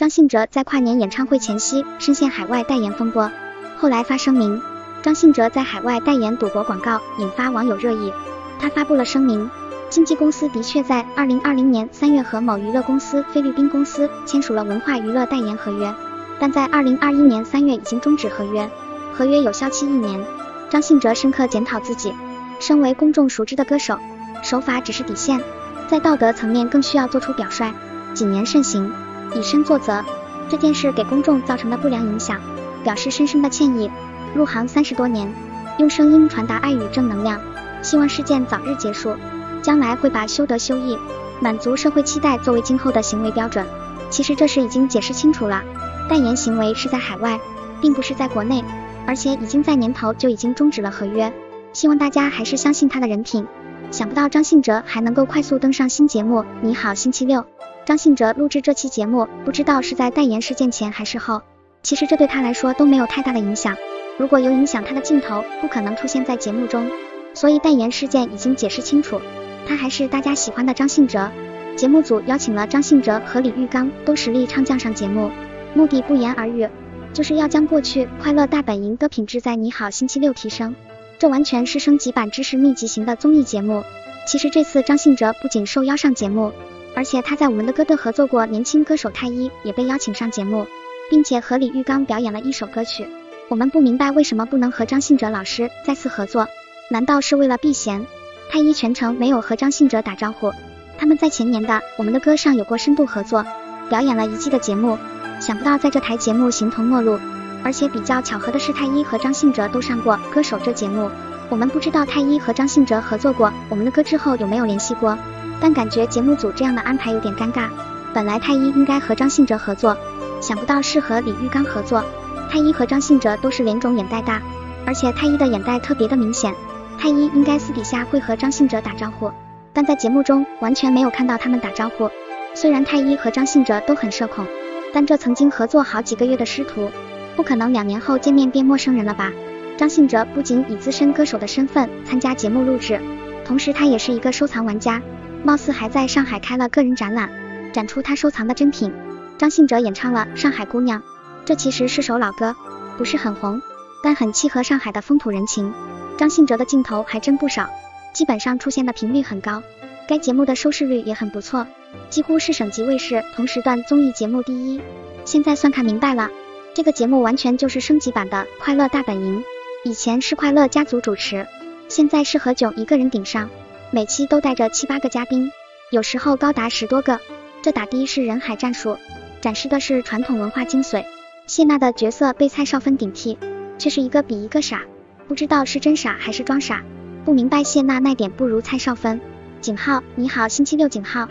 张信哲在跨年演唱会前夕深陷海外代言风波，后来发声明，张信哲在海外代言赌博广告，引发网友热议。他发布了声明，经纪公司的确在二零二零年三月和某娱乐公司菲律宾公司签署了文化娱乐代言合约，但在二零二一年三月已经终止合约，合约有效期一年。张信哲深刻检讨自己，身为公众熟知的歌手，手法只是底线，在道德层面更需要做出表率，谨言慎行，以身作则。这件事给公众造成的不良影响，表示深深的歉意。入行三十多年，用声音传达爱与正能量，希望事件早日结束，将来会把修德修义、满足社会期待作为今后的行为标准。其实这事已经解释清楚了，代言行为是在海外，并不是在国内。而且已经在年头就已经终止了合约，希望大家还是相信他的人品。想不到张信哲还能够快速登上新节目《你好星期六》。张信哲录制这期节目，不知道是在代言事件前还是后。其实这对他来说都没有太大的影响。如果有影响，他的镜头不可能出现在节目中。所以代言事件已经解释清楚，他还是大家喜欢的张信哲。节目组邀请了张信哲和李玉刚都实力唱将上节目，目的不言而喻。就是要将过去《快乐大本营》的品质在《你好星期六》提升，这完全是升级版知识密集型的综艺节目。其实这次张信哲不仅受邀上节目，而且他在我们的歌的合作过年轻歌手太一也被邀请上节目，并且和李玉刚表演了一首歌曲。我们不明白为什么不能和张信哲老师再次合作，难道是为了避嫌？太一全程没有和张信哲打招呼。他们在前年的《我们的歌》上有过深度合作，表演了一季的节目。想不到在这台节目形同陌路，而且比较巧合的是，太一和张信哲都上过《歌手》这节目。我们不知道太一和张信哲合作过我们的歌之后有没有联系过，但感觉节目组这样的安排有点尴尬。本来太一应该和张信哲合作，想不到是和李玉刚合作。太一和张信哲都是脸肿眼袋大，而且太一的眼袋特别的明显。太一应该私底下会和张信哲打招呼，但在节目中完全没有看到他们打招呼。虽然太一和张信哲都很社恐。但这曾经合作好几个月的师徒，不可能两年后见面变陌生人了吧？张信哲不仅以资深歌手的身份参加节目录制，同时他也是一个收藏玩家，貌似还在上海开了个人展览，展出他收藏的珍品。张信哲演唱了《上海姑娘》，这其实是首老歌，不是很红，但很契合上海的风土人情。张信哲的镜头还真不少，基本上出现的频率很高，该节目的收视率也很不错。几乎是省级卫视同时段综艺节目第一。现在算看明白了，这个节目完全就是升级版的《快乐大本营》。以前是快乐家族主持，现在是何炅一个人顶上，每期都带着七八个嘉宾，有时候高达十多个。这打的是人海战术，展示的是传统文化精髓。谢娜的角色被蔡少芬顶替，却是一个比一个傻，不知道是真傻还是装傻。不明白谢娜那点不如蔡少芬。井号，你好，星期六井号。